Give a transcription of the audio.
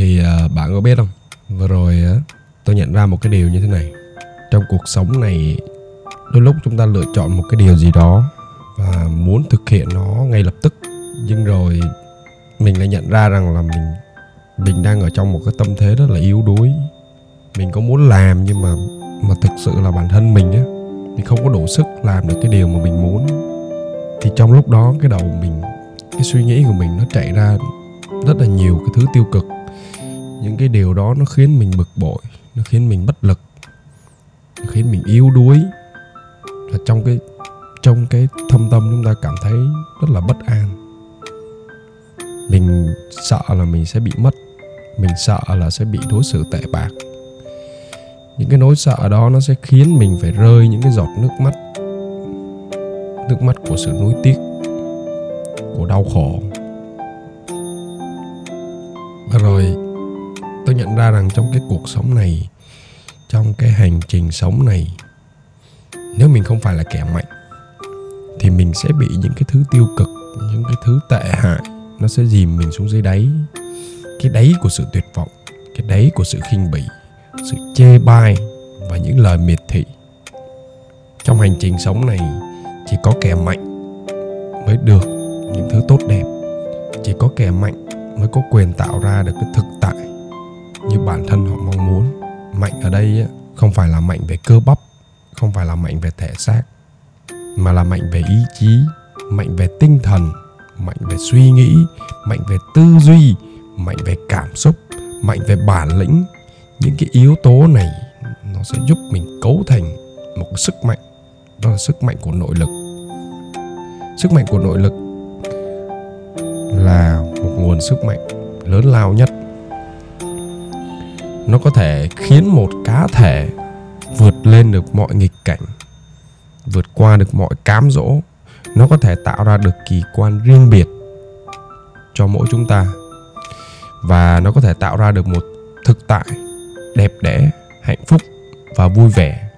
thì uh, bạn có biết không? Vừa rồi uh, tôi nhận ra một cái điều như thế này. Trong cuộc sống này đôi lúc chúng ta lựa chọn một cái điều gì đó và muốn thực hiện nó ngay lập tức. Nhưng rồi mình lại nhận ra rằng là mình mình đang ở trong một cái tâm thế rất là yếu đuối. Mình có muốn làm nhưng mà mà thực sự là bản thân mình á mình không có đủ sức làm được cái điều mà mình muốn. Thì trong lúc đó cái đầu mình cái suy nghĩ của mình nó chạy ra rất là nhiều cái thứ tiêu cực những cái điều đó nó khiến mình bực bội, nó khiến mình bất lực, nó khiến mình yếu đuối. Và trong cái trong cái thâm tâm chúng ta cảm thấy rất là bất an. Mình sợ là mình sẽ bị mất, mình sợ là sẽ bị đối xử tệ bạc. Những cái nỗi sợ đó nó sẽ khiến mình phải rơi những cái giọt nước mắt nước mắt của sự nuối tiếc, của đau khổ. Và rồi nhận ra rằng trong cái cuộc sống này, trong cái hành trình sống này, nếu mình không phải là kẻ mạnh, thì mình sẽ bị những cái thứ tiêu cực, những cái thứ tệ hại, nó sẽ dìm mình xuống dưới đáy. Cái đáy của sự tuyệt vọng, cái đáy của sự khinh bỉ, sự chê bai và những lời miệt thị. Trong hành trình sống này, chỉ có kẻ mạnh mới được những thứ tốt đẹp, chỉ có kẻ mạnh mới có quyền tạo ra được cái thực tại như bản thân họ mong muốn mạnh ở đây không phải là mạnh về cơ bắp, không phải là mạnh về thể xác, mà là mạnh về ý chí, mạnh về tinh thần, mạnh về suy nghĩ, mạnh về tư duy, mạnh về cảm xúc, mạnh về bản lĩnh. Những cái yếu tố này nó sẽ giúp mình cấu thành một cái sức mạnh. Đó là sức mạnh của nội lực. Sức mạnh của nội lực là một nguồn sức mạnh lớn lao nhất nó có thể khiến một cá thể vượt lên được mọi nghịch cảnh, vượt qua được mọi cám dỗ. Nó có thể tạo ra được kỳ quan riêng biệt cho mỗi chúng ta. Và nó có thể tạo ra được một thực tại đẹp đẽ, hạnh phúc và vui vẻ.